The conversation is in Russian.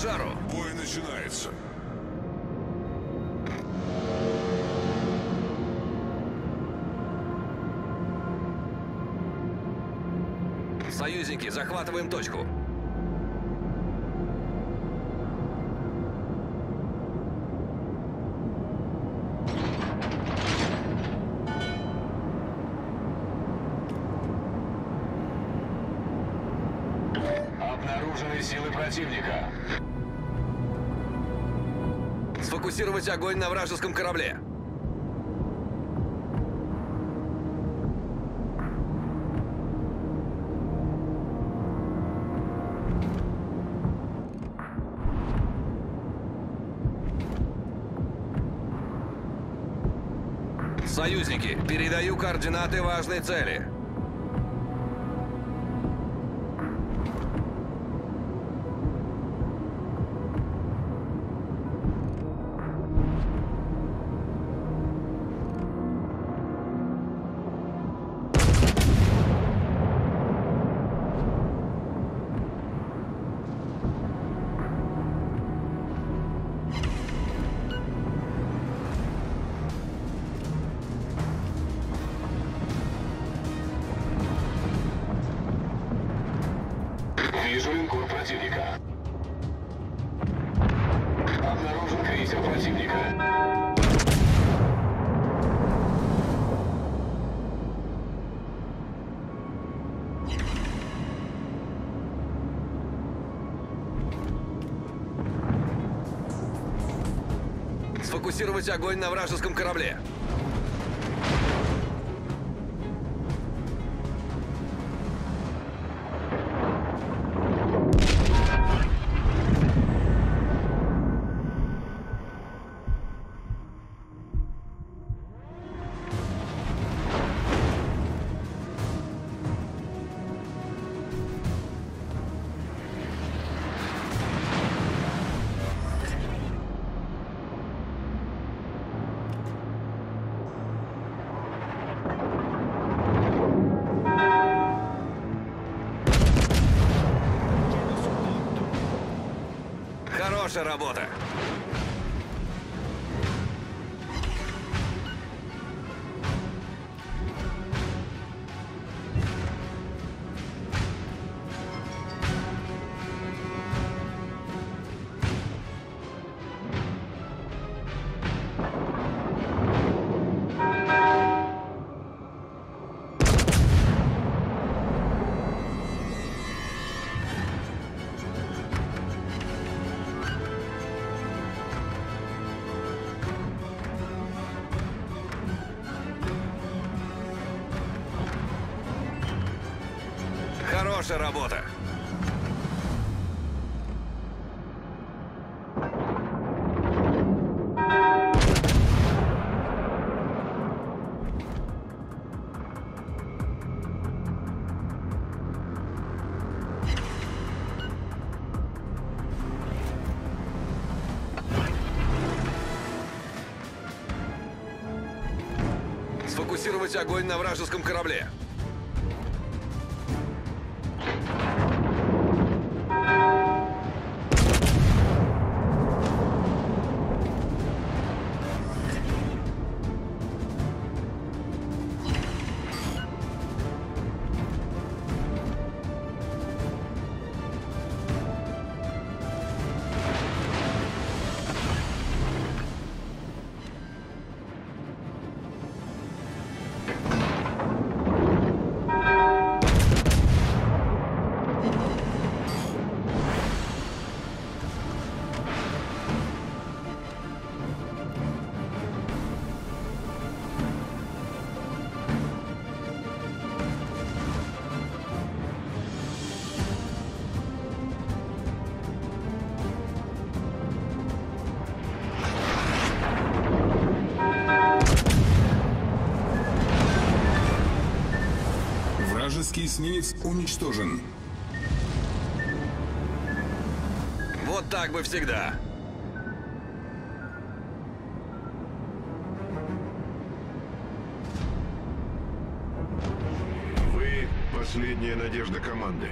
Дадим им жару. Бой начинается. Союзники, захватываем точку. Обнаружены силы противника. Сфокусировать огонь на вражеском корабле. Союзники, передаю координаты важной цели. Противника. Обнаружен крейсер противника. Сфокусировать огонь на вражеском корабле. Хорошая работа. Хорошая работа. Сфокусировать огонь на вражеском корабле. Вражеский эсминец уничтожен. Вот так бы всегда. Вы — последняя надежда команды.